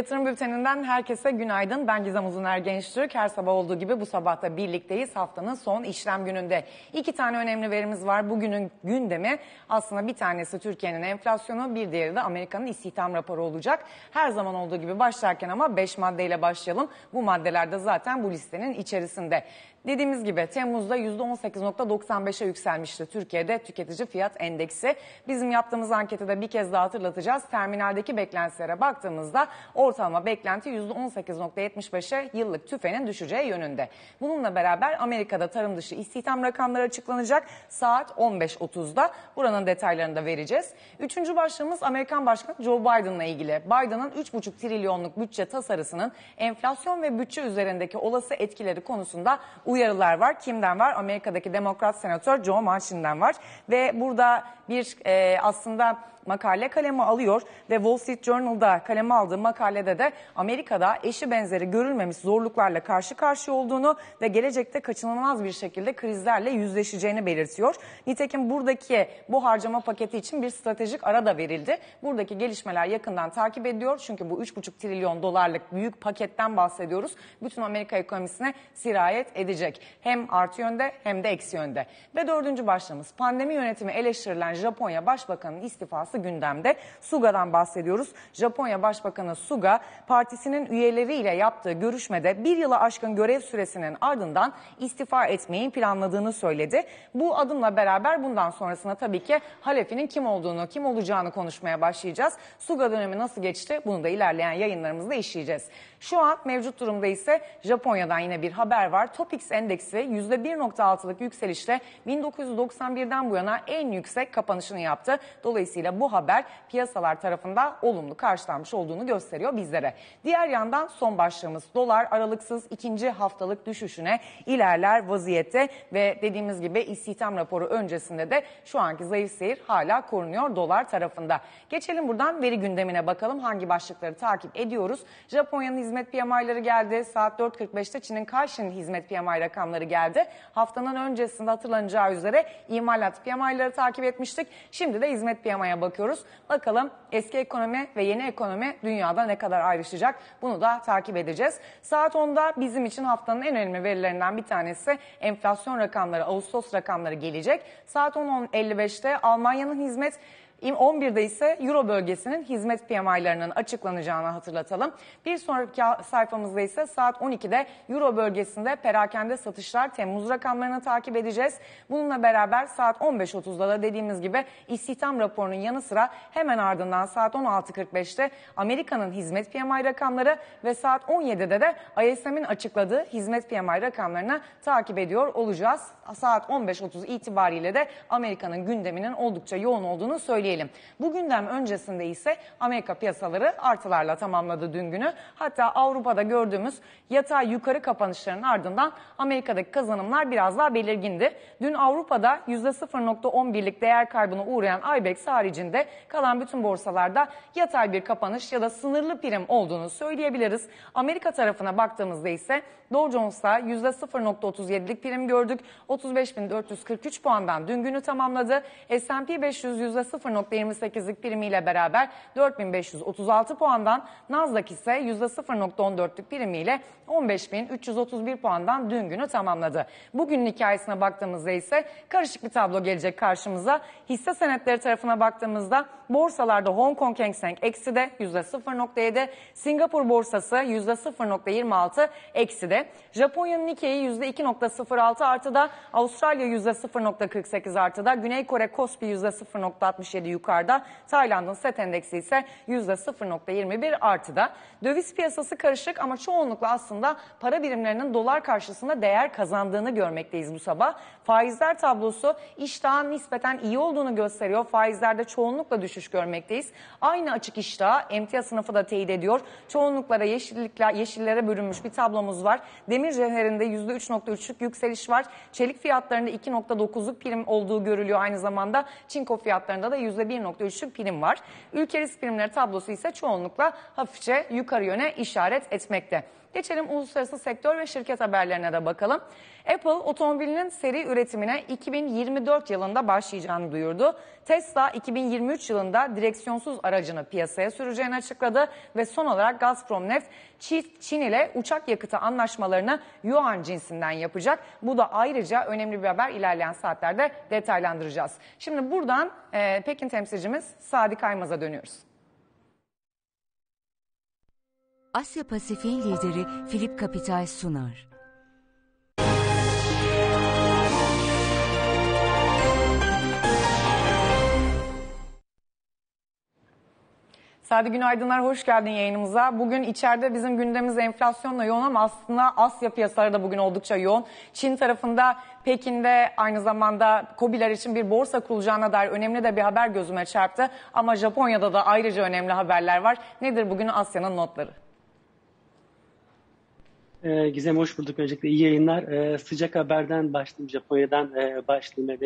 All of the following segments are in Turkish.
Yatırım Bülteni'nden herkese günaydın. Ben Gizem Uzuner Gençtürk. Her sabah olduğu gibi bu sabahta birlikteyiz. Haftanın son işlem gününde. İki tane önemli verimiz var. Bugünün gündemi aslında bir tanesi Türkiye'nin enflasyonu, bir diğeri de Amerika'nın istihdam raporu olacak. Her zaman olduğu gibi başlarken ama 5 maddeyle başlayalım. Bu maddeler de zaten bu listenin içerisinde. Dediğimiz gibi Temmuz'da %18.95'e yükselmişti Türkiye'de tüketici fiyat endeksi. Bizim yaptığımız anketi de bir kez daha hatırlatacağız. Terminaldeki beklentilere baktığımızda ortalama beklenti %18.75'e yıllık tüfenin düşeceği yönünde. Bununla beraber Amerika'da tarım dışı istihdam rakamları açıklanacak saat 15.30'da. Buranın detaylarını da vereceğiz. Üçüncü başlığımız Amerikan Başkanı Joe Biden'la ilgili. Biden'ın 3,5 trilyonluk bütçe tasarısının enflasyon ve bütçe üzerindeki olası etkileri konusunda uyarılar var. Kimden var? Amerika'daki Demokrat Senatör Joe Manchin'den var. Ve burada bir e, aslında makale kaleme alıyor ve Wall Street Journal'da kaleme aldığı makalede de Amerika'da eşi benzeri görülmemiş zorluklarla karşı karşıya olduğunu ve gelecekte kaçınılmaz bir şekilde krizlerle yüzleşeceğini belirtiyor. Nitekim buradaki bu harcama paketi için bir stratejik ara da verildi. Buradaki gelişmeler yakından takip ediyor çünkü bu 3,5 trilyon dolarlık büyük paketten bahsediyoruz. Bütün Amerika ekonomisine sirayet edecek. Hem artı yönde hem de eksi yönde. Ve dördüncü başlığımız pandemi yönetimi eleştirilen Japonya Başbakanı'nın istifası gündemde. Suga'dan bahsediyoruz. Japonya Başbakanı Suga partisinin üyeleriyle yaptığı görüşmede bir yıla aşkın görev süresinin ardından istifa etmeyi planladığını söyledi. Bu adımla beraber bundan sonrasında tabii ki halefinin kim olduğunu, kim olacağını konuşmaya başlayacağız. Suga dönemi nasıl geçti bunu da ilerleyen yayınlarımızda işleyeceğiz. Şu an mevcut durumda ise Japonya'dan yine bir haber var. Topix endeksi %1.6'lık yükselişle 1991'den bu yana en yüksek kapanışını yaptı. Dolayısıyla bu haber piyasalar tarafından olumlu karşılanmış olduğunu gösteriyor bizlere. Diğer yandan son başlığımız dolar aralıksız ikinci haftalık düşüşüne ilerler vaziyette ve dediğimiz gibi istihdam raporu öncesinde de şu anki zayıf seyir hala korunuyor dolar tarafında. Geçelim buradan veri gündemine bakalım hangi başlıkları takip ediyoruz. Japonya'nın hizmet PMI'ları geldi. Saat 4.45'te Çin'in Kaşin hizmet PMI rakamları geldi. Haftanın öncesinde hatırlanacağı üzere imalat PMI'ları takip etmiştik. Şimdi de hizmet PMI'ye bakıyoruz. Bakalım eski ekonomi ve yeni ekonomi dünyada ne kadar ayrışacak bunu da takip edeceğiz. Saat 10'da bizim için haftanın en önemli verilerinden bir tanesi enflasyon rakamları, Ağustos rakamları gelecek. Saat 10.55'te Almanya'nın hizmet 11'de ise Euro bölgesinin hizmet PMI'larının açıklanacağını hatırlatalım. Bir sonraki sayfamızda ise saat 12'de Euro bölgesinde perakende satışlar Temmuz rakamlarını takip edeceğiz. Bununla beraber saat 15.30'da da dediğimiz gibi istihdam raporunun yanı sıra hemen ardından saat 16.45'te Amerika'nın hizmet PMI rakamları ve saat 17'de de ISM'in açıkladığı hizmet PMI rakamlarını takip ediyor olacağız. Saat 15.30 itibariyle de Amerika'nın gündeminin oldukça yoğun olduğunu söyleyelim. Bu gündem öncesinde ise Amerika piyasaları artılarla tamamladı dün günü. Hatta Avrupa'da gördüğümüz yatay yukarı kapanışların ardından Amerika'daki kazanımlar biraz daha belirgindi. Dün Avrupa'da %0.11'lik değer kaybına uğrayan IBEX haricinde kalan bütün borsalarda yatay bir kapanış ya da sınırlı prim olduğunu söyleyebiliriz. Amerika tarafına baktığımızda ise Dow Jones'ta %0.37'lik prim gördük. 35.443 puandan dün günü tamamladı. S&P 500 %0.28'lik primiyle beraber 4536 puandan, Nasdaq ise %0.14'lük primiyle 15331 puandan dün günü tamamladı. Bugünün hikayesine baktığımızda ise karışık bir tablo gelecek karşımıza. Hisse senetleri tarafına baktığımızda borsalarda Hong Kong Hang Seng eksi de %0.7, Singapur borsası %0.26 eksi de, Japonya'nın Nikkei %2.06 artıda, Avustralya %0.48 artıda, Güney Kore Kospi %0.67 yukarıda, Tayland'ın SET endeksi ise %0.21 artıda. Döviz piyasası karışık ama çoğunlukla aslında para birimlerinin dolar karşısında değer kazandığını görmekteyiz bu sabah. Faizler tablosu iştahın nispeten iyi olduğunu gösteriyor. Faizlerde çoğunlukla düşüş görmekteyiz. Aynı açık iştah emtia sınıfı da teyit ediyor. Çoğunluklara yeşillikler, yeşillere bürünmüş bir tablomuz var. Demir cevherinde %3.3'lük yükseliş var. Çelik fiyatlarında 2.9'luk prim olduğu görülüyor aynı zamanda. Çinko fiyatlarında da %1.3'lük prim var. Ülke risk primleri tablosu ise çoğunlukla hafifçe yukarı yöne işaret etmekte. Geçelim uluslararası sektör ve şirket haberlerine de bakalım. Apple otomobilinin seri üretimine 2024 yılında başlayacağını duyurdu. Tesla 2023 yılında direksiyonsuz aracını piyasaya süreceğini açıkladı ve son olarak Gazprom Neft Çin ile uçak yakıtı anlaşmalarını yuan cinsinden yapacak. Bu da ayrıca önemli bir haber ilerleyen saatlerde detaylandıracağız. Şimdi buradan e, Pekin temsilcimiz Sadi Kaymaz'a dönüyoruz. Asya Pasifik'in lideri Philip Capital sunar. Sadi Günaydınlar, hoş geldin yayınımıza. Bugün içeride bizim gündemimiz enflasyonla yoğun ama aslında Asya piyasaları da bugün oldukça yoğun. Çin tarafında Pekin'de aynı zamanda COBİ'ler için bir borsa kurulacağına dair önemli de bir haber gözüme çarptı. Ama Japonya'da da ayrıca önemli haberler var. Nedir bugün Asya'nın notları? Ee, Gizem hoş bulduk. Öncelikle iyi yayınlar. Ee, sıcak haberden başlayayım. Japonya'dan e, başlayayım.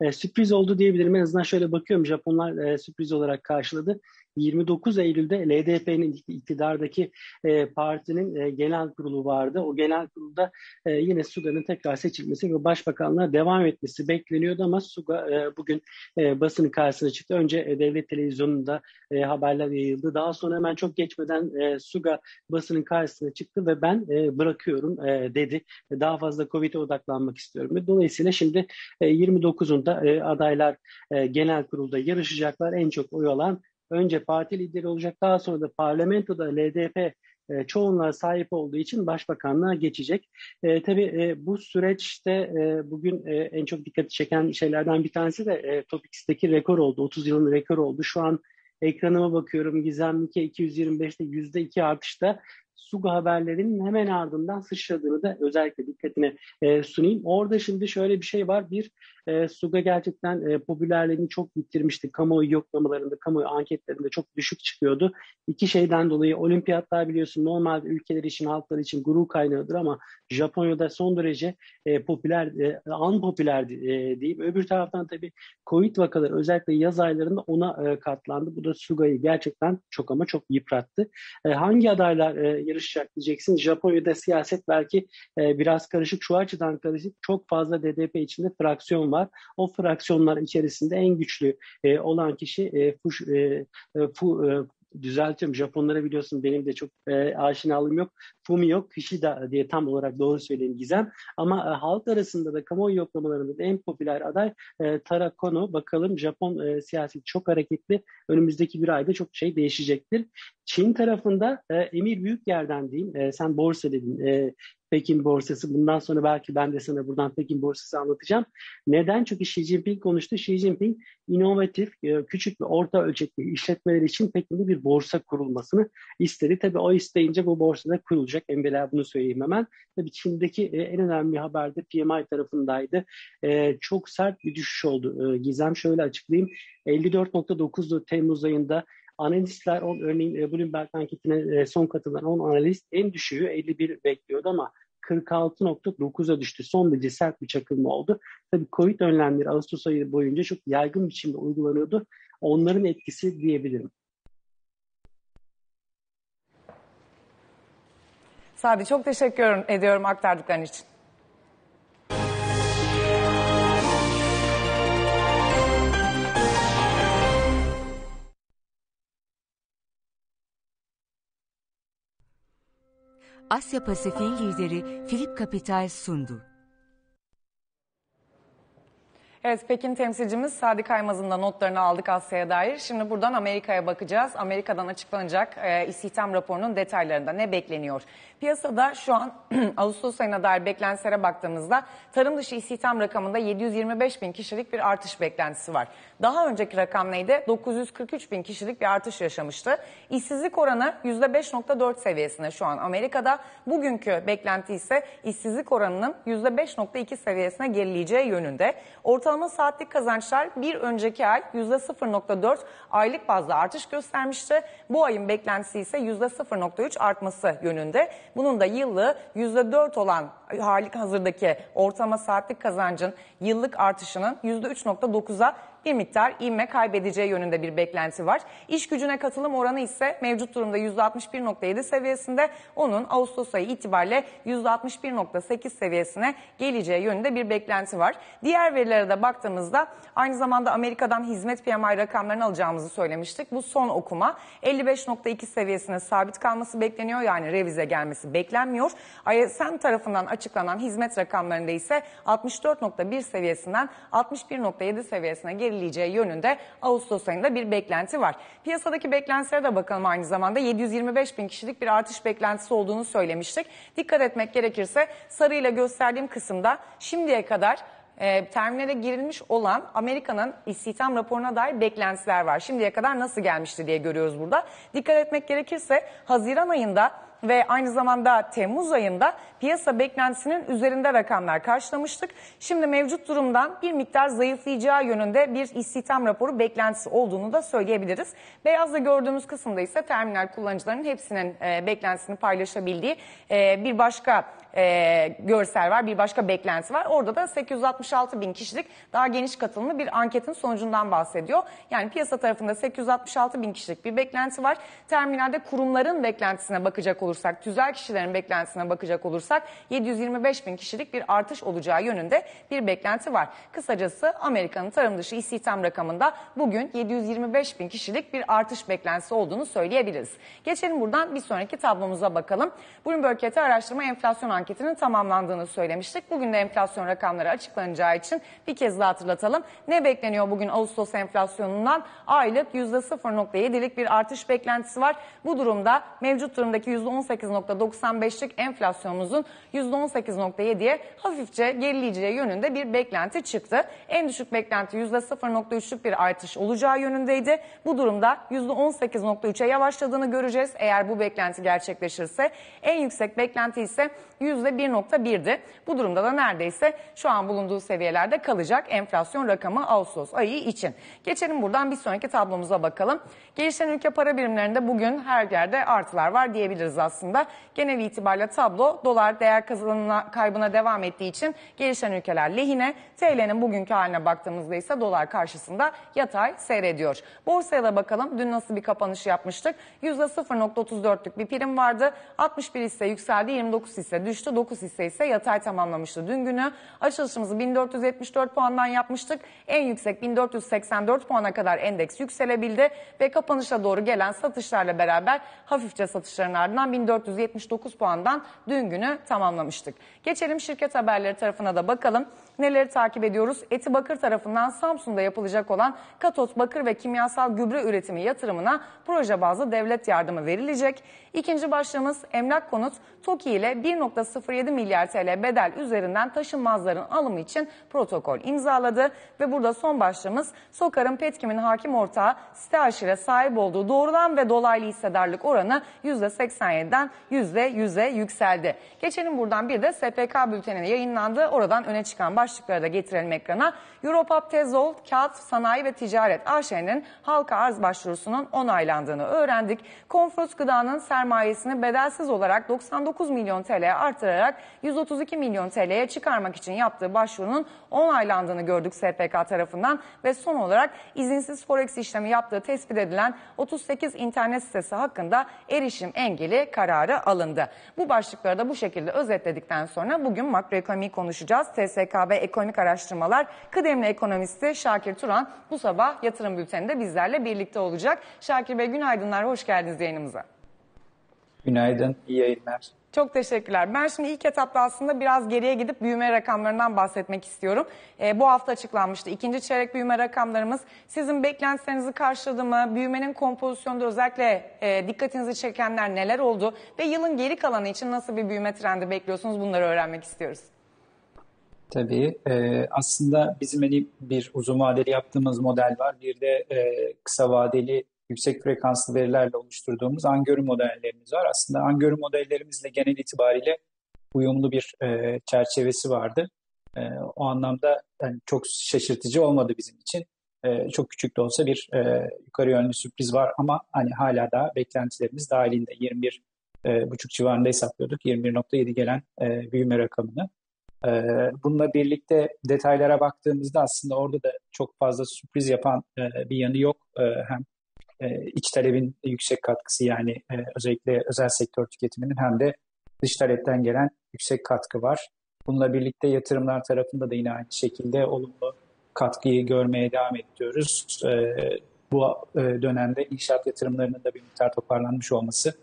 E, sürpriz oldu diyebilirim. En azından şöyle bakıyorum. Japonlar e, sürpriz olarak karşıladı. 29 Eylül'de LDP'nin iktidardaki e, partinin e, genel kurulu vardı. O genel kurulda e, yine Suga'nın tekrar seçilmesi ve başbakanlığa devam etmesi bekleniyordu ama Suga e, bugün e, basının karşısına çıktı. Önce e, devlet televizyonunda e, haberler yayıldı. Daha sonra hemen çok geçmeden e, Suga basının karşısına çıktı ve ben e, bırakıyorum e, dedi. Daha fazla Covid'e odaklanmak istiyorum. Dolayısıyla şimdi e, 29'unda e, adaylar e, genel kurulda yarışacaklar. En çok oy alan önce parti lideri olacak daha sonra da parlamentoda LDP e, çoğunluğa sahip olduğu için başbakanlığa geçecek. E, tabii e, bu süreçte e, bugün e, en çok dikkati çeken şeylerden bir tanesi de e, Topix'teki rekor oldu. 30 yılın rekor oldu. Şu an ekranıma bakıyorum Gizem 225'te %2 artışta Suga haberlerinin hemen ardından sıçradığını da özellikle dikkatine e, sunayım. Orada şimdi şöyle bir şey var. Bir, e, Suga gerçekten e, popülerliğini çok bitirmişti. Kamuoyu yoklamalarında, kamuoyu anketlerinde çok düşük çıkıyordu. İki şeyden dolayı olimpiyatlar biliyorsun normalde ülkeler için, halklar için gurur kaynağıdır ama Japonya'da son derece e, popüler, e, unpopülerdi e, diyeyim. Öbür taraftan tabii Covid vakaları özellikle yaz aylarında ona e, katlandı. Bu da Suga'yı gerçekten çok ama çok yıprattı. E, hangi adaylar e, yarışacak diyeceksin. Japonya'da siyaset belki e, biraz karışık. Şu açıdan karışık. Çok fazla DDP içinde fraksiyon var. O fraksiyonlar içerisinde en güçlü e, olan kişi e, Fuş, e, e Fu, e, düzeltiyorum. Japonlara biliyorsun benim de çok e, aşinalığım yok. Fumio Kishida diye tam olarak doğru söyleyeyim Gizem. Ama e, halk arasında da kamuoyu yoklamalarında da en popüler aday e, Tara Kono. Bakalım Japon e, siyaseti çok hareketli. Önümüzdeki bir ayda çok şey değişecektir. Çin tarafında e, Emir Büyükyer'den diyeyim. E, sen borsa dedin. E, Pekin borsası. Bundan sonra belki ben de sana buradan Pekin borsası anlatacağım. Neden? Çünkü Xi Jinping konuştu. Xi Jinping inovatif, e, küçük ve orta ölçekli işletmeler için Pekin'de bir borsa kurulmasını istedi. Tabii o isteyince bu borsada kurulacak. Enveler bunu söyleyeyim hemen. Tabii Çin'deki e, en önemli haber de PMI tarafındaydı. E, çok sert bir düşüş oldu. Gizem şöyle açıklayayım. 54.9'du Temmuz ayında Analistler on, örneğin e, Bloomberg anketine e, son katılan 10 analist en düşüğü 51 bekliyordu ama 46.9'a düştü. Son derece sert bir çakılma oldu. Tabii Covid önlemleri Ağustos ayı boyunca çok yaygın biçimde uygulanıyordu. Onların etkisi diyebilirim. Sadi çok teşekkür ediyorum aktardıkların için. Asya Pasifik'in lideri Philip Capital sundu. Evet Pekin temsilcimiz Sadi Kaymaz'ın da notlarını aldık Asya'ya dair. Şimdi buradan Amerika'ya bakacağız. Amerika'dan açıklanacak e, istihdam raporunun detaylarında ne bekleniyor? Piyasada şu an Ağustos ayına dair beklentilere baktığımızda tarım dışı istihdam rakamında 725 bin kişilik bir artış beklentisi var. Daha önceki rakam neydi? 943 bin kişilik bir artış yaşamıştı. İşsizlik oranı %5.4 seviyesinde şu an Amerika'da. Bugünkü beklenti ise işsizlik oranının %5.2 seviyesine gerileyeceği yönünde. Ortalama saatlik kazançlar bir önceki ay %0.4 aylık bazda artış göstermişti. Bu ayın beklentisi ise %0.3 artması yönünde. Bunun da yıllığı %4 olan hali hazırdaki ortalama saatlik kazancın yıllık artışının %3.9'a bir miktar ivme kaybedeceği yönünde bir beklenti var. İş gücüne katılım oranı ise mevcut durumda %61.7 seviyesinde. Onun Ağustos ayı itibariyle %61.8 seviyesine geleceği yönünde bir beklenti var. Diğer verilere de baktığımızda aynı zamanda Amerika'dan hizmet PMI rakamlarını alacağımızı söylemiştik. Bu son okuma 55.2 seviyesine sabit kalması bekleniyor. Yani revize gelmesi beklenmiyor. ISM tarafından açıklanan hizmet rakamlarında ise 64.1 seviyesinden 61.7 seviyesine gerileyeceği yönünde Ağustos ayında bir beklenti var. Piyasadaki beklentilere de bakalım aynı zamanda 725 bin kişilik bir artış beklentisi olduğunu söylemiştik. Dikkat etmek gerekirse sarıyla gösterdiğim kısımda şimdiye kadar e, terminale girilmiş olan Amerika'nın istihdam raporuna dair beklentiler var. Şimdiye kadar nasıl gelmişti diye görüyoruz burada. Dikkat etmek gerekirse Haziran ayında ve aynı zamanda Temmuz ayında piyasa beklentisinin üzerinde rakamlar karşılamıştık. Şimdi mevcut durumdan bir miktar zayıflayacağı yönünde bir istihdam raporu beklentisi olduğunu da söyleyebiliriz. Beyazda gördüğümüz kısımda ise terminal kullanıcılarının hepsinin e, beklentisini paylaşabildiği e, bir başka e, görsel var, bir başka beklenti var. Orada da 866 bin kişilik daha geniş katılımlı bir anketin sonucundan bahsediyor. Yani piyasa tarafında 866 bin kişilik bir beklenti var. Terminalde kurumların beklentisine bakacak olursak, tüzel kişilerin beklentisine bakacak olursak 725 bin kişilik bir artış olacağı yönünde bir beklenti var. Kısacası Amerika'nın tarım dışı istihdam rakamında bugün 725 bin kişilik bir artış beklentisi olduğunu söyleyebiliriz. Geçelim buradan bir sonraki tablomuza bakalım. Bloomberg Araştırma Enflasyon Anketi'nin tamamlandığını söylemiştik. Bugün de enflasyon rakamları açıklanacağı için bir kez daha hatırlatalım. Ne bekleniyor bugün Ağustos enflasyonundan? Aylık %0.7'lik bir artış beklentisi var. Bu durumda mevcut durumdaki %18.95'lik enflasyonumuzun %18.7'ye hafifçe gerileyeceği yönünde bir beklenti çıktı. En düşük beklenti %0.3'lük bir artış olacağı yönündeydi. Bu durumda %18.3'e yavaşladığını göreceğiz eğer bu beklenti gerçekleşirse. En yüksek beklenti ise %1.1'di. Bu durumda da neredeyse şu an bulunduğu seviyelerde kalacak enflasyon rakamı Ağustos ayı için. Geçelim buradan bir sonraki tablomuza bakalım. Gelişen ülke para birimlerinde bugün her yerde artılar var diyebiliriz aslında. Genel itibariyle tablo dolar değer kazanımına kaybına devam ettiği için gelişen ülkeler lehine. TL'nin bugünkü haline baktığımızda ise dolar karşısında yatay seyrediyor. Borsaya da bakalım. Dün nasıl bir kapanış yapmıştık? %0.34'lük bir prim vardı. 61 hisse yükseldi, 29 hisse düştü. 9 hisse ise yatay tamamlamıştı dün günü. Açılışımızı 1474 puandan yapmıştık. En yüksek 1484 puana kadar endeks yükselebildi ve kapanışa doğru gelen satışlarla beraber hafifçe satışların ardından 1479 puandan dün günü tamamlamıştık. Geçelim şirket haberleri tarafına da bakalım. Neleri takip ediyoruz? Eti Bakır tarafından Samsun'da yapılacak olan katot bakır ve kimyasal gübre üretimi yatırımına proje bazlı devlet yardımı verilecek. İkinci başlığımız emlak konut TOKİ ile 1.07 milyar TL bedel üzerinden taşınmazların alımı için protokol imzaladı. Ve burada son başlığımız Sokar'ın Petkim'in hakim ortağı Sitaş ile sahip olduğu doğrudan ve dolaylı hissedarlık oranı %87'den %100'e yükseldi. Geçelim buradan bir de SPK bültenine yayınlandı. Oradan öne çıkan başlıkları da getirelim ekrana. Europap Tezol, Kağıt Sanayi ve Ticaret AŞ'nin halka arz başvurusunun onaylandığını öğrendik. Konfrut Gıda'nın sermayesini bedelsiz olarak 99 milyon TL'ye artırarak 132 milyon TL'ye çıkarmak için yaptığı başvurunun onaylandığını gördük SPK tarafından ve son olarak izinsiz forex işlemi yaptığı tespit edilen 38 internet sitesi hakkında erişim engeli kararı alındı. Bu başlıkları da bu şekilde özetledikten sonra bugün makroekonomi konuşacağız. TSKB Ekonomik Araştırmalar kıdemli ekonomisti Şakir Turan bu sabah yatırım bülteninde bizlerle birlikte olacak. Şakir Bey günaydınlar, hoş geldiniz yayınımıza. Günaydın, iyi yayınlar. Çok teşekkürler. Ben şimdi ilk etapta aslında biraz geriye gidip büyüme rakamlarından bahsetmek istiyorum. E, bu hafta açıklanmıştı. İkinci çeyrek büyüme rakamlarımız sizin beklentilerinizi karşıladı mı? Büyümenin kompozisyonunda özellikle e, dikkatinizi çekenler neler oldu? Ve yılın geri kalanı için nasıl bir büyüme trendi bekliyorsunuz? Bunları öğrenmek istiyoruz. Tabii. E, aslında bizim hani bir uzun vadeli yaptığımız model var. Bir de e, kısa vadeli yüksek frekanslı verilerle oluşturduğumuz angörü modellerimiz var. Aslında angörü modellerimizle genel itibariyle uyumlu bir e, çerçevesi vardı. E, o anlamda yani çok şaşırtıcı olmadı bizim için. E, çok küçük de olsa bir e, yukarı yönlü sürpriz var ama hani hala da beklentilerimiz dahilinde 21 e, buçuk civarında hesaplıyorduk. 21.7 gelen e, büyüme rakamını. E, bununla birlikte detaylara baktığımızda aslında orada da çok fazla sürpriz yapan e, bir yanı yok. E, hem e, iç talebin yüksek katkısı yani e, özellikle özel sektör tüketiminin hem de dış talepten gelen yüksek katkı var. Bununla birlikte yatırımlar tarafında da yine aynı şekilde olumlu katkıyı görmeye devam ediyoruz. E, bu e, dönemde inşaat yatırımlarının da bir miktar toparlanmış olması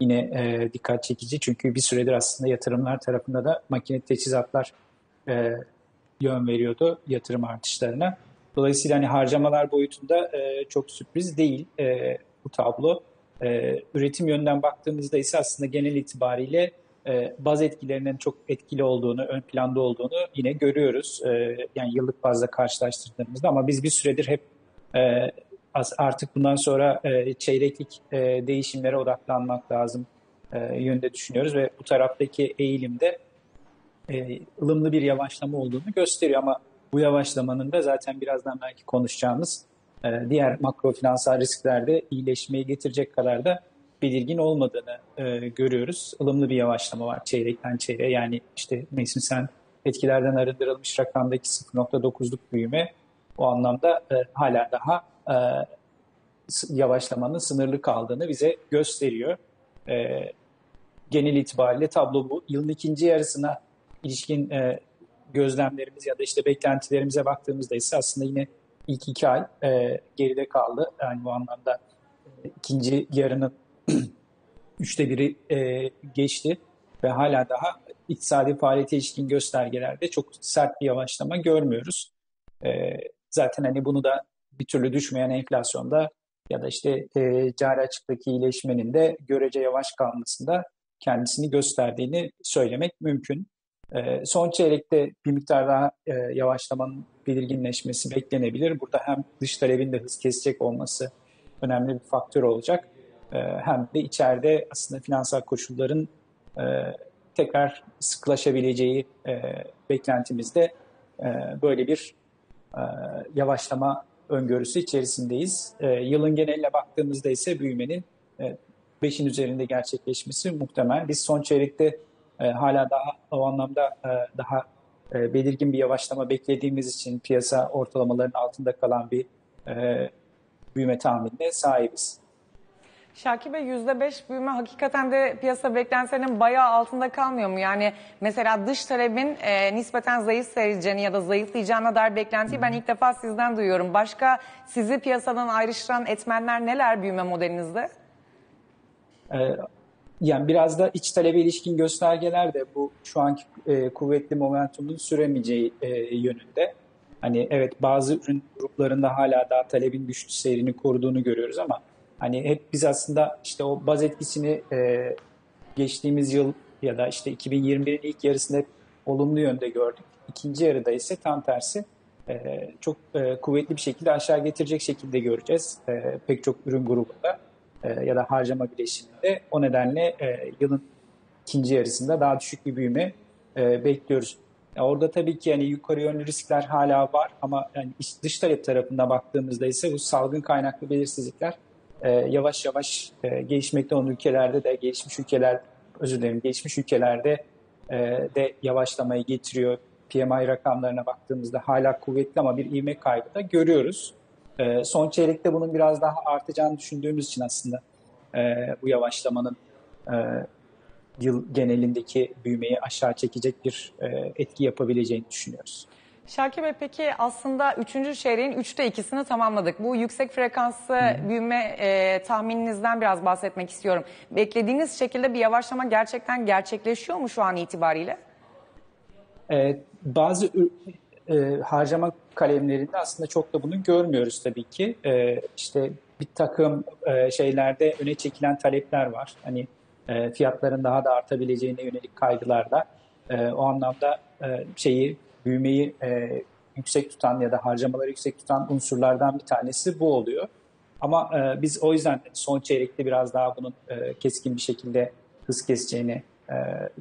yine dikkat çekici. Çünkü bir süredir aslında yatırımlar tarafında da makine teçhizatlar yön veriyordu yatırım artışlarına. Dolayısıyla hani harcamalar boyutunda e, çok sürpriz değil e, bu tablo. E, üretim yönden baktığımızda ise aslında genel itibariyle e, baz etkilerinin çok etkili olduğunu, ön planda olduğunu yine görüyoruz. E, yani yıllık bazda karşılaştırdığımızda ama biz bir süredir hep e, artık bundan sonra e, çeyreklik e, değişimlere odaklanmak lazım e, yönde düşünüyoruz ve bu taraftaki eğilimde e, ılımlı bir yavaşlama olduğunu gösteriyor ama bu yavaşlamanın da zaten birazdan belki konuşacağımız e, diğer makro finansal risklerde iyileşmeyi getirecek kadar da belirgin olmadığını e, görüyoruz. Ilımlı bir yavaşlama var çeyrekten çeyreğe yani işte mevsimsel etkilerden arındırılmış rakamdaki 0.9'luk büyüme o anlamda e, hala daha yavaşlamanın sınırlı kaldığını bize gösteriyor. Genel itibariyle tablo bu. Yılın ikinci yarısına ilişkin gözlemlerimiz ya da işte beklentilerimize baktığımızda ise aslında yine ilk iki ay e, geride kaldı. Yani bu anlamda e, ikinci yarının üçte biri e, geçti ve hala daha iktisadi faaliyete ilişkin göstergelerde çok sert bir yavaşlama görmüyoruz. E, zaten hani bunu da bir türlü düşmeyen enflasyonda ya da işte e, cari açıktaki iyileşmenin de görece yavaş kalmasında kendisini gösterdiğini söylemek mümkün. E, son çeyrekte bir miktar daha e, yavaşlamanın belirginleşmesi beklenebilir. Burada hem dış talebin de hız kesecek olması önemli bir faktör olacak. E, hem de içeride aslında finansal koşulların e, tekrar sıklaşabileceği e, beklentimizde e, böyle bir yavaşlama öngörüsü içerisindeyiz. Yılın geneline baktığımızda ise büyümenin 5'in e, üzerinde gerçekleşmesi muhtemel. Biz son çeyrekte e, hala daha o anlamda e, daha e, belirgin bir yavaşlama beklediğimiz için piyasa ortalamaların altında kalan bir e, büyüme tahminine sahibiz. Şakir Bey %5 büyüme hakikaten de piyasa beklentilerinin bayağı altında kalmıyor mu? Yani mesela dış talebin e, nispeten zayıf seyredeceğini ya da zayıflayacağına dair beklentiyi ben ilk defa sizden duyuyorum. Başka sizi piyasadan ayrıştıran etmenler neler büyüme modelinizde? Ee, yani biraz da iç talebe ilişkin göstergeler de bu şu anki e, kuvvetli momentumun süremeyeceği e, yönünde. Hani evet bazı ürün gruplarında hala daha talebin güçlü seyrini koruduğunu görüyoruz ama Hani hep biz aslında işte o baz etkisini e, geçtiğimiz yıl ya da işte 2021'in ilk yarısında hep olumlu yönde gördük. İkinci yarıda ise tam tersi e, çok e, kuvvetli bir şekilde aşağı getirecek şekilde göreceğiz e, pek çok ürün grubunda e, ya da harcama bileşiminde. O nedenle e, yılın ikinci yarısında daha düşük bir büyüme e, bekliyoruz. Orada tabii ki yani yukarı yönlü riskler hala var ama yani dış talep tarafında baktığımızda ise bu salgın kaynaklı belirsizlikler yavaş yavaş gelişmekte olan ülkelerde de gelişmiş ülkeler özür dilerim gelişmiş ülkelerde de yavaşlamayı getiriyor. PMI rakamlarına baktığımızda hala kuvvetli ama bir ivme kaybı da görüyoruz. E, son çeyrekte bunun biraz daha artacağını düşündüğümüz için aslında e, bu yavaşlamanın e, yıl genelindeki büyümeyi aşağı çekecek bir e, etki yapabileceğini düşünüyoruz. Şakir Bey peki aslında üçüncü çeyreğin üçte ikisini tamamladık. Bu yüksek frekanslı hmm. büyüme e, tahmininizden biraz bahsetmek istiyorum. Beklediğiniz şekilde bir yavaşlama gerçekten gerçekleşiyor mu şu an itibariyle? Evet, bazı e, harcama kalemlerinde aslında çok da bunu görmüyoruz tabii ki. E, işte bir takım e, şeylerde öne çekilen talepler var. Hani e, fiyatların daha da artabileceğine yönelik kaygılarla e, o anlamda e, şeyi büyümeyi e, yüksek tutan ya da harcamaları yüksek tutan unsurlardan bir tanesi bu oluyor. Ama e, biz o yüzden son çeyrekte biraz daha bunun e, keskin bir şekilde hız keseceğini e,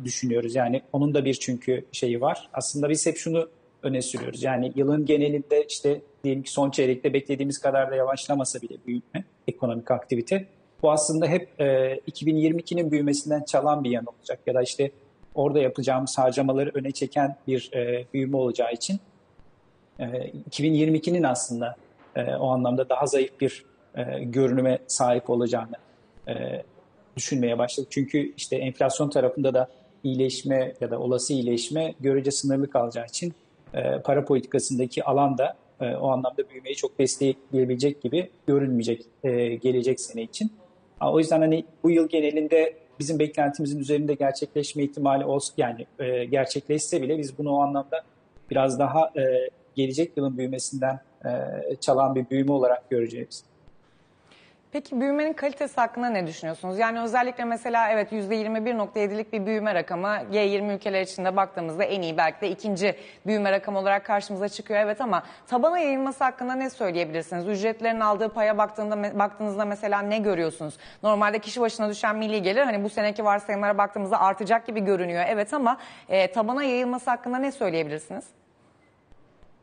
düşünüyoruz. Yani onun da bir çünkü şeyi var. Aslında biz hep şunu öne sürüyoruz. Yani yılın genelinde işte diyelim ki son çeyrekte beklediğimiz kadar da yavaşlamasa bile büyüme, ekonomik aktivite. Bu aslında hep e, 2022'nin büyümesinden çalan bir yan olacak. Ya da işte orada yapacağımız harcamaları öne çeken bir e, büyüme olacağı için e, 2022'nin aslında e, o anlamda daha zayıf bir e, görünüme sahip olacağını e, düşünmeye başladık. Çünkü işte enflasyon tarafında da iyileşme ya da olası iyileşme görece sınırlı kalacağı için e, para politikasındaki alanda e, o anlamda büyümeyi çok destekleyebilecek gibi görünmeyecek e, gelecek sene için. O yüzden hani bu yıl genelinde bizim beklentimizin üzerinde gerçekleşme ihtimali olsun yani e, gerçekleşse bile biz bunu o anlamda biraz daha gelecek yılın büyümesinden çalan bir büyüme olarak göreceğiz. Peki büyümenin kalitesi hakkında ne düşünüyorsunuz? Yani özellikle mesela evet %21.7'lik bir büyüme rakamı G20 ülkeler içinde baktığımızda en iyi belki de ikinci büyüme rakamı olarak karşımıza çıkıyor. Evet ama tabana yayılması hakkında ne söyleyebilirsiniz? Ücretlerin aldığı paya baktığında, baktığınızda mesela ne görüyorsunuz? Normalde kişi başına düşen milli gelir hani bu seneki varsayımlara baktığımızda artacak gibi görünüyor. Evet ama e, tabana yayılması hakkında ne söyleyebilirsiniz?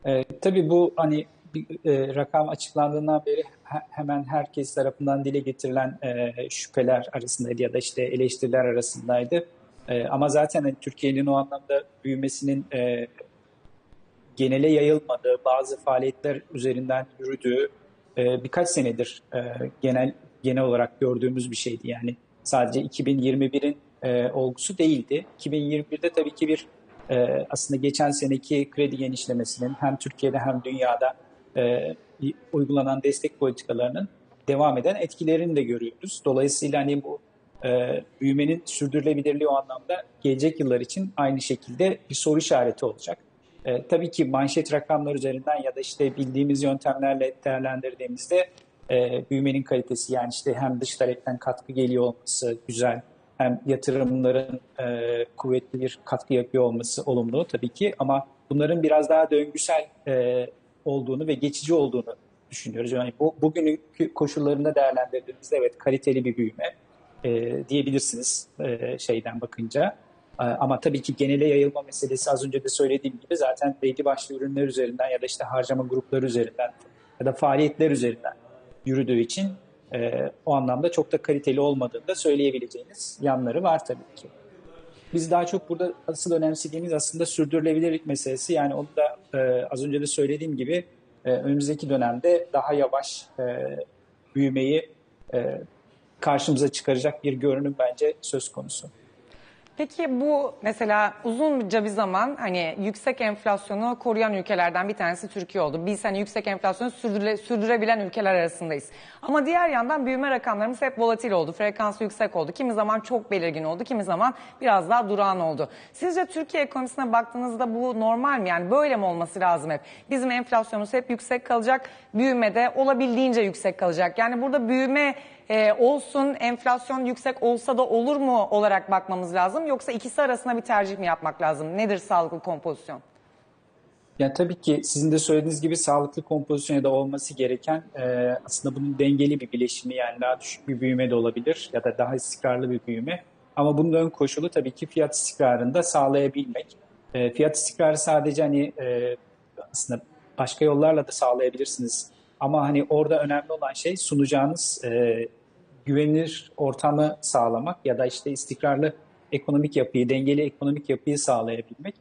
E, tabii bu hani bir e, rakam açıklandığından beri hemen herkes tarafından dile getirilen e, şüpheler arasındaydı ya da işte eleştiriler arasındaydı. E, ama zaten hani, Türkiye'nin o anlamda büyümesinin e, genele yayılmadığı, bazı faaliyetler üzerinden yürüdüğü e, birkaç senedir e, genel genel olarak gördüğümüz bir şeydi. Yani sadece 2021'in e, olgusu değildi. 2021'de tabii ki bir e, aslında geçen seneki kredi genişlemesinin hem Türkiye'de hem dünyada e, uygulanan destek politikalarının devam eden etkilerini de görüyoruz. Dolayısıyla hani bu e, büyümenin sürdürülebilirliği o anlamda gelecek yıllar için aynı şekilde bir soru işareti olacak. E, tabii ki manşet rakamlar üzerinden ya da işte bildiğimiz yöntemlerle değerlendirdiğimizde e, büyümenin kalitesi yani işte hem dış talepten katkı geliyor olması güzel hem yatırımların e, kuvvetli bir katkı yapıyor olması olumlu tabii ki ama bunların biraz daha döngüsel e, olduğunu ve geçici olduğunu düşünüyoruz. Yani bu bugünkü koşullarında değerlendirdiğimizde evet kaliteli bir büyüme e, diyebilirsiniz e, şeyden bakınca. E, ama tabii ki genele yayılma meselesi az önce de söylediğim gibi zaten belli başlı ürünler üzerinden ya da işte harcama grupları üzerinden ya da faaliyetler üzerinden yürüdüğü için e, o anlamda çok da kaliteli olmadığını da söyleyebileceğiniz yanları var tabii ki. Biz daha çok burada asıl önemsediğimiz aslında sürdürülebilirlik meselesi. Yani onu da e, az önce de söylediğim gibi e, önümüzdeki dönemde daha yavaş e, büyümeyi e, karşımıza çıkaracak bir görünüm bence söz konusu. Peki bu mesela uzunca bir zaman hani yüksek enflasyonu koruyan ülkelerden bir tanesi Türkiye oldu. Biz hani yüksek enflasyonu sürdüre, sürdürebilen ülkeler arasındayız. Ama diğer yandan büyüme rakamlarımız hep volatil oldu. Frekansı yüksek oldu. Kimi zaman çok belirgin oldu. Kimi zaman biraz daha durağan oldu. Sizce Türkiye ekonomisine baktığınızda bu normal mi? Yani böyle mi olması lazım hep? Bizim enflasyonumuz hep yüksek kalacak. Büyüme de olabildiğince yüksek kalacak. Yani burada büyüme e, olsun enflasyon yüksek olsa da olur mu olarak bakmamız lazım yoksa ikisi arasında bir tercih mi yapmak lazım? Nedir sağlıklı kompozisyon? Yani tabii ki sizin de söylediğiniz gibi sağlıklı kompozisyonda olması gereken e, aslında bunun dengeli bir bileşimi yani daha düşük bir büyüme de olabilir ya da daha istikrarlı bir büyüme. Ama bunun ön koşulu tabii ki fiyat istikrarını da sağlayabilmek. E, fiyat istikrarı sadece hani e, aslında başka yollarla da sağlayabilirsiniz. Ama hani orada önemli olan şey sunacağınız e, güvenilir ortamı sağlamak ya da işte istikrarlı ekonomik yapıyı, dengeli ekonomik yapıyı sağlayabilmek.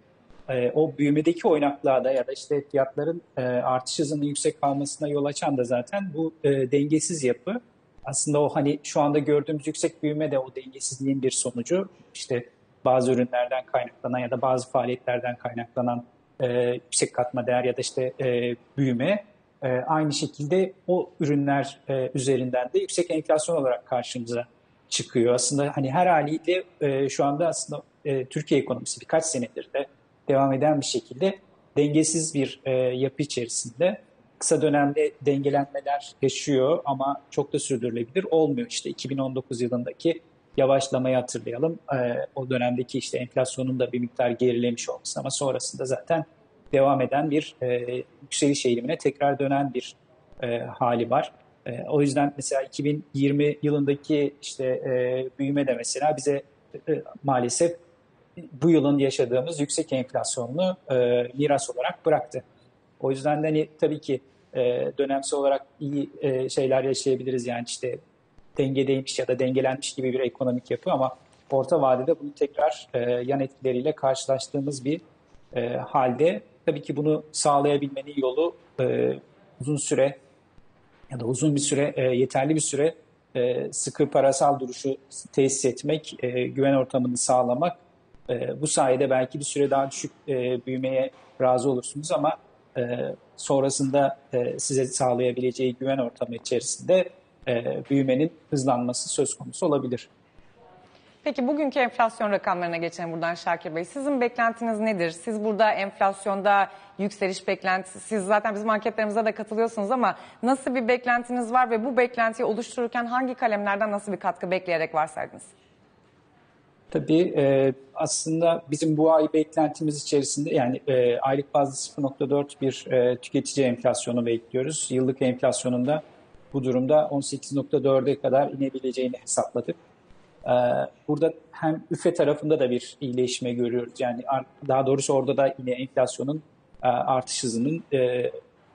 E, o büyümedeki oynaklığa da ya da işte fiyatların e, artış hızının yüksek kalmasına yol açan da zaten bu e, dengesiz yapı. Aslında o hani şu anda gördüğümüz yüksek büyüme de o dengesizliğin bir sonucu. İşte bazı ürünlerden kaynaklanan ya da bazı faaliyetlerden kaynaklanan e, yüksek katma değer ya da işte e, büyüme e, aynı şekilde o ürünler e, üzerinden de yüksek enflasyon olarak karşımıza çıkıyor. Aslında hani her haliyle e, şu anda aslında e, Türkiye ekonomisi birkaç senedir de devam eden bir şekilde dengesiz bir e, yapı içerisinde kısa dönemde dengelenmeler yaşıyor ama çok da sürdürülebilir olmuyor. İşte 2019 yılındaki yavaşlamayı hatırlayalım. E, o dönemdeki işte enflasyonun da bir miktar gerilemiş olması ama sonrasında zaten devam eden bir e, yükseliş eğilimine tekrar dönen bir e, hali var. E, o yüzden mesela 2020 yılındaki işte e, büyüme de mesela bize e, maalesef bu yılın yaşadığımız yüksek enflasyonlu e, miras olarak bıraktı. O yüzden de hani tabii ki e, dönemsel olarak iyi e, şeyler yaşayabiliriz yani işte dengedeymiş ya da dengelenmiş gibi bir ekonomik yapı ama orta vadede bunu tekrar e, yan etkileriyle karşılaştığımız bir e, halde tabii ki bunu sağlayabilmenin yolu e, uzun süre ya da uzun bir süre e, yeterli bir süre e, sıkı parasal duruşu tesis etmek, e, güven ortamını sağlamak. E, bu sayede belki bir süre daha düşük e, büyümeye razı olursunuz ama e, sonrasında e, size sağlayabileceği güven ortamı içerisinde e, büyümenin hızlanması söz konusu olabilir. Peki bugünkü enflasyon rakamlarına geçelim buradan Şakir Bey. Sizin beklentiniz nedir? Siz burada enflasyonda yükseliş beklentisi, siz zaten bizim anketlerimize de katılıyorsunuz ama nasıl bir beklentiniz var ve bu beklentiyi oluştururken hangi kalemlerden nasıl bir katkı bekleyerek varsaydınız? Tabii e, aslında bizim bu ay beklentimiz içerisinde yani e, aylık bazda 0.4 bir e, tüketici enflasyonu bekliyoruz. Yıllık enflasyonunda bu durumda 18.4'e kadar inebileceğini hesapladık. E, burada hem üfe tarafında da bir iyileşme görüyoruz. Yani daha doğrusu orada da yine enflasyonun e, artış hızının e,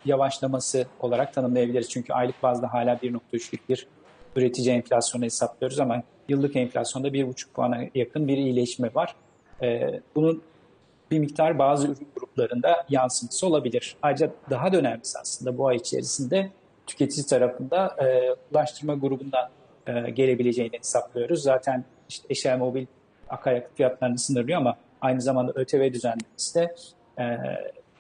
yavaşlaması olarak tanımlayabiliriz. Çünkü aylık bazda hala 1.3'lük bir üretici enflasyonu hesaplıyoruz ama yıllık enflasyonda 1,5 puana yakın bir iyileşme var. E, bunun bir miktar bazı ürün gruplarında yansıması olabilir. Ayrıca daha da önemlisi aslında bu ay içerisinde tüketici tarafında ulaştırma grubundan e, gelebileceğini hesaplıyoruz. Zaten işte eşya mobil akaryakıt fiyatlarını sınırlıyor ama aynı zamanda ÖTV düzenlemesi de e,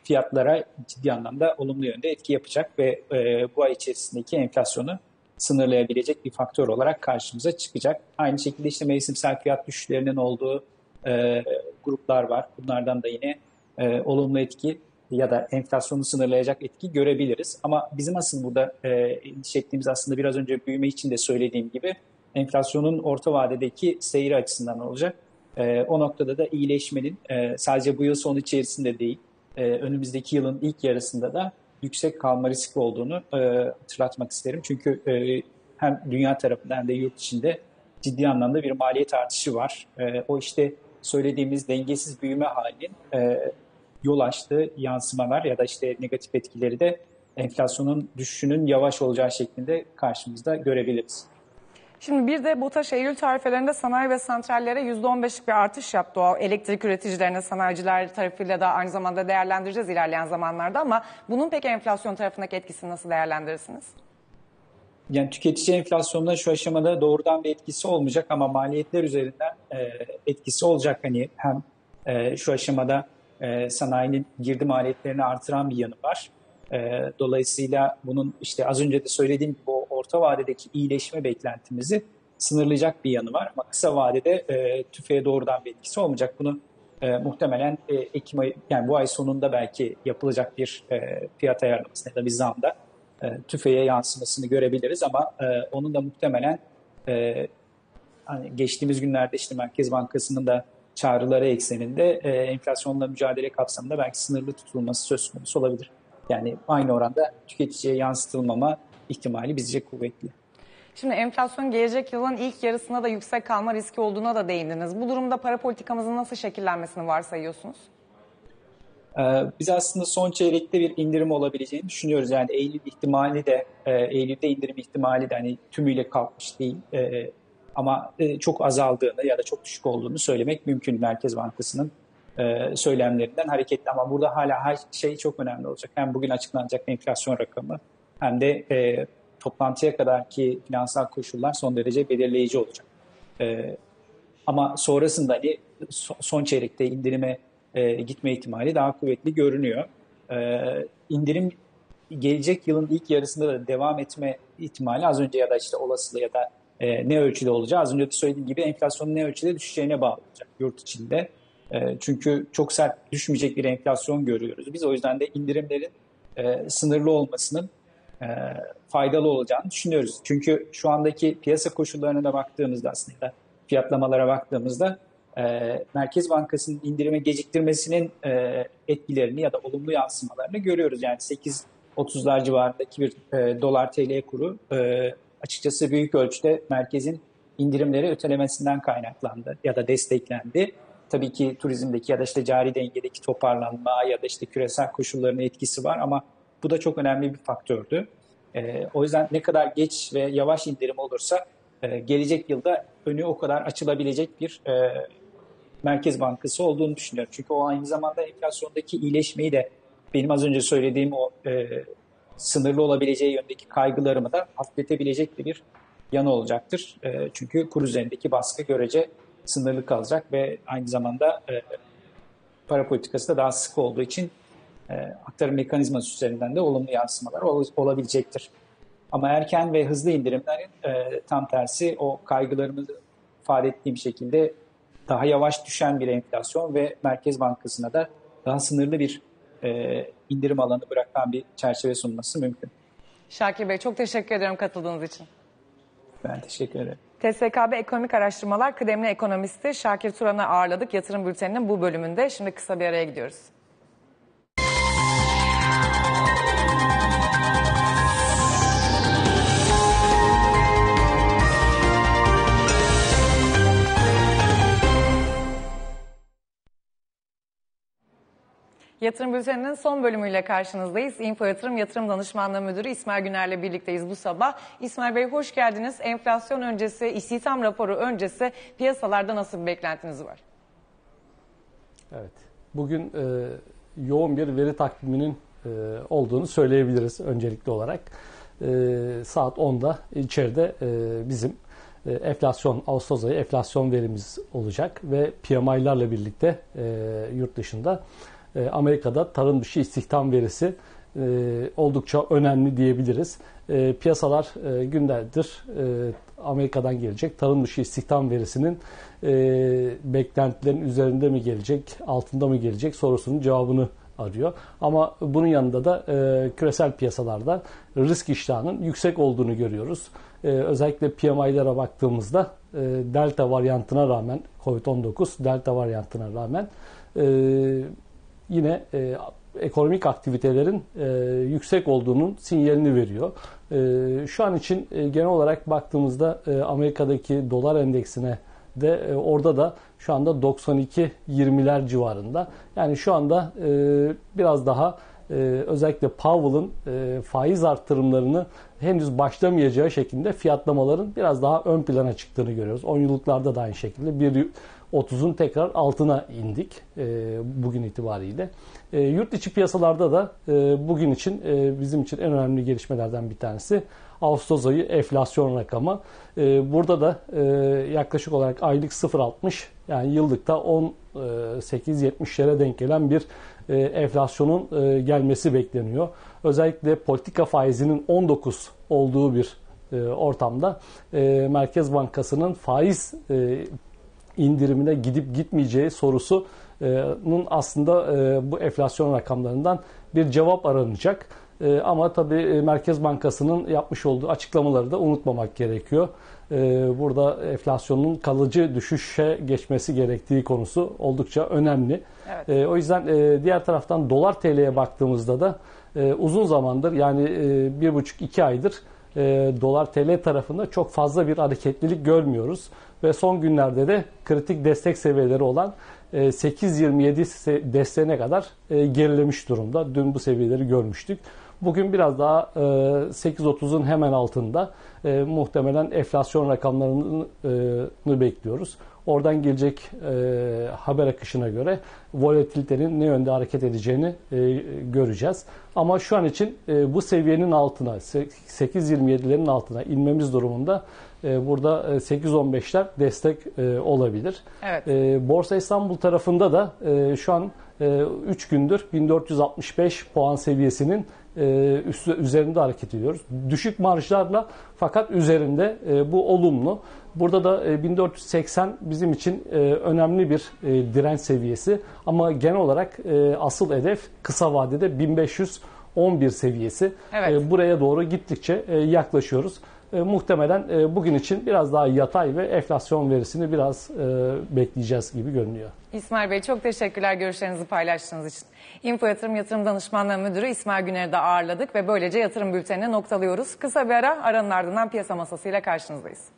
fiyatlara ciddi anlamda olumlu yönde etki yapacak ve e, bu ay içerisindeki enflasyonu sınırlayabilecek bir faktör olarak karşımıza çıkacak. Aynı şekilde işte mevsimsel fiyat düşüşlerinin olduğu e, gruplar var. Bunlardan da yine e, olumlu etki ya da enflasyonu sınırlayacak etki görebiliriz. Ama bizim asıl burada endişe ettiğimiz aslında biraz önce büyüme için de söylediğim gibi enflasyonun orta vadedeki seyri açısından olacak. E, o noktada da iyileşmenin e, sadece bu yıl sonu içerisinde değil, e, önümüzdeki yılın ilk yarısında da yüksek kalma riski olduğunu e, hatırlatmak isterim. Çünkü e, hem dünya tarafında hem de yurt içinde ciddi anlamda bir maliyet artışı var. E, o işte söylediğimiz dengesiz büyüme halinin e, yol açtığı yansımalar ya da işte negatif etkileri de enflasyonun düşüşünün yavaş olacağı şeklinde karşımızda görebiliriz. Şimdi bir de BOTAŞ Eylül tarifelerinde sanayi ve santrallere %15'lik bir artış yaptı. O elektrik üreticilerine, sanayiciler tarafıyla da aynı zamanda değerlendireceğiz ilerleyen zamanlarda ama bunun peki enflasyon tarafındaki etkisini nasıl değerlendirirsiniz? Yani tüketici enflasyonunda şu aşamada doğrudan bir etkisi olmayacak ama maliyetler üzerinden e, etkisi olacak. Hani hem e, şu aşamada e, sanayinin girdi maliyetlerini artıran bir yanı var. E, dolayısıyla bunun işte az önce de söylediğim gibi o orta vadedeki iyileşme beklentimizi sınırlayacak bir yanı var. Ama kısa vadede e, tüfeğe doğrudan bir etkisi olmayacak. Bunu e, muhtemelen e, Ekim ayı, yani bu ay sonunda belki yapılacak bir e, fiyat ayarlaması ya da bir zamda e, tüfeğe yansımasını görebiliriz ama e, onun da muhtemelen e, hani geçtiğimiz günlerde işte Merkez Bankası'nın da çağrıları ekseninde e, enflasyonla mücadele kapsamında belki sınırlı tutulması söz konusu olabilir. Yani aynı oranda tüketiciye yansıtılmama ihtimali bizce kuvvetli. Şimdi enflasyon gelecek yılın ilk yarısında da yüksek kalma riski olduğuna da değindiniz. Bu durumda para politikamızın nasıl şekillenmesini varsayıyorsunuz? Ee, biz aslında son çeyrekte bir indirim olabileceğini düşünüyoruz. Yani Eylül ihtimali de, e, Eylül'de indirim ihtimali de hani tümüyle kalkmış değil. E, ama e, çok azaldığını ya da çok düşük olduğunu söylemek mümkün Merkez Bankası'nın söylemlerinden hareketli. Ama burada hala her şey çok önemli olacak. Hem bugün açıklanacak enflasyon rakamı hem de e, toplantıya kadarki finansal koşullar son derece belirleyici olacak. E, ama sonrasında hani son çeyrekte indirime e, gitme ihtimali daha kuvvetli görünüyor. E, indirim gelecek yılın ilk yarısında da devam etme ihtimali az önce ya da işte olasılığı ya da e, ne ölçüde olacağı az önce de söylediğim gibi enflasyonun ne ölçüde düşeceğine bağlı olacak yurt içinde. E, çünkü çok sert düşmeyecek bir enflasyon görüyoruz. Biz o yüzden de indirimlerin e, sınırlı olmasının e, faydalı olacağını düşünüyoruz. Çünkü şu andaki piyasa koşullarına da baktığımızda aslında fiyatlamalara baktığımızda e, Merkez Bankası'nın indirime geciktirmesinin e, etkilerini ya da olumlu yansımalarını görüyoruz. Yani 8.30'lar civarındaki bir e, dolar TL kuru e, açıkçası büyük ölçüde merkezin indirimleri ötelemesinden kaynaklandı ya da desteklendi. Tabii ki turizmdeki ya da işte cari dengedeki toparlanma ya da işte küresel koşulların etkisi var ama bu da çok önemli bir faktördü. E, o yüzden ne kadar geç ve yavaş indirim olursa e, gelecek yılda önü o kadar açılabilecek bir e, Merkez Bankası olduğunu düşünüyorum. Çünkü o aynı zamanda enflasyondaki iyileşmeyi de benim az önce söylediğim o e, sınırlı olabileceği yöndeki kaygılarımı da hafifletebilecek de bir yanı olacaktır. E, çünkü kur üzerindeki baskı görece sınırlı kalacak ve aynı zamanda e, para politikası da daha sık olduğu için e, aktarım mekanizması üzerinden de olumlu yansımalar ol, olabilecektir. Ama erken ve hızlı indirimlerin e, tam tersi o kaygılarımı ifade ettiğim şekilde daha yavaş düşen bir enflasyon ve Merkez Bankası'na da daha sınırlı bir e, indirim alanı bırakan bir çerçeve sunması mümkün. Şakir Bey çok teşekkür ederim katıldığınız için. Ben teşekkür ederim. TSKB Ekonomik Araştırmalar kıdemli ekonomisti Şakir Turan'ı ağırladık yatırım bülteninin bu bölümünde. Şimdi kısa bir araya gidiyoruz. Yatırım Bülteni'nin son bölümüyle karşınızdayız. Info Yatırım Yatırım Danışmanlığı Müdürü İsmail Güner'le birlikteyiz bu sabah. İsmail Bey hoş geldiniz. Enflasyon öncesi, istihdam raporu öncesi piyasalarda nasıl bir beklentiniz var? Evet. Bugün e, yoğun bir veri takviminin e, olduğunu söyleyebiliriz öncelikli olarak. E, saat 10'da içeride e, bizim e, enflasyon, Ağustos ayı enflasyon verimiz olacak ve PMI'larla birlikte e, yurt dışında e, Amerika'da tarım dışı istihdam verisi e, oldukça önemli diyebiliriz. E, piyasalar günlerdir Amerika'dan gelecek tarım dışı istihdam verisinin beklentilerin üzerinde mi gelecek, altında mı gelecek sorusunun cevabını arıyor. Ama bunun yanında da küresel piyasalarda risk iştahının yüksek olduğunu görüyoruz. özellikle PMI'lere baktığımızda delta varyantına rağmen COVID-19 delta varyantına rağmen yine e, ekonomik aktivitelerin e, yüksek olduğunun sinyalini veriyor. E, şu an için e, genel olarak baktığımızda e, Amerika'daki dolar endeksine de e, orada da şu anda 92-20'ler civarında. Yani şu anda e, biraz daha e, özellikle Powell'ın e, faiz arttırımlarını henüz başlamayacağı şekilde fiyatlamaların biraz daha ön plana çıktığını görüyoruz. 10 yıllıklarda da aynı şekilde bir 30'un tekrar altına indik e, bugün itibariyle. E, yurt içi piyasalarda da e, bugün için e, bizim için en önemli gelişmelerden bir tanesi Ağustos ayı enflasyon rakamı. E, burada da e, yaklaşık olarak aylık 0.60 yani yıllıkta 18-70'lere denk gelen bir e, enflasyonun e, gelmesi bekleniyor. Özellikle politika faizinin 19 olduğu bir e, ortamda e, Merkez Bankası'nın faiz e, indirimine gidip gitmeyeceği sorusunun aslında e, bu enflasyon rakamlarından bir cevap aranacak. E, ama tabii e, Merkez Bankası'nın yapmış olduğu açıklamaları da unutmamak gerekiyor. Burada enflasyonun kalıcı düşüşe geçmesi gerektiği konusu oldukça önemli. Evet. O yüzden diğer taraftan dolar TL'ye baktığımızda da uzun zamandır yani bir buçuk iki aydır dolar TL tarafında çok fazla bir hareketlilik görmüyoruz ve son günlerde de kritik destek seviyeleri olan 8.27 e, desteğine kadar e, gerilemiş durumda. Dün bu seviyeleri görmüştük. Bugün biraz daha 8.30'un e, hemen altında muhtemelen enflasyon rakamlarını bekliyoruz. Oradan gelecek e, haber akışına göre volatilitenin ne yönde hareket edeceğini e, göreceğiz. Ama şu an için e, bu seviyenin altına 8.27'lerin altına inmemiz durumunda e, burada 8.15'ler e, destek e, olabilir. Evet. E, Borsa İstanbul tarafında da e, şu an 3 gündür 1465 puan seviyesinin üstü, üzerinde hareket ediyoruz. Düşük marjlarla fakat üzerinde bu olumlu. Burada da 1480 bizim için önemli bir direnç seviyesi ama genel olarak asıl hedef kısa vadede 1511 seviyesi. Evet. Buraya doğru gittikçe yaklaşıyoruz e, muhtemelen e, bugün için biraz daha yatay ve enflasyon verisini biraz e, bekleyeceğiz gibi görünüyor. İsmail Bey çok teşekkürler görüşlerinizi paylaştığınız için. Info Yatırım Yatırım Danışmanlığı Müdürü İsmail Güner'i de ağırladık ve böylece yatırım bültenini noktalıyoruz. Kısa bir ara aranın ardından piyasa masasıyla karşınızdayız.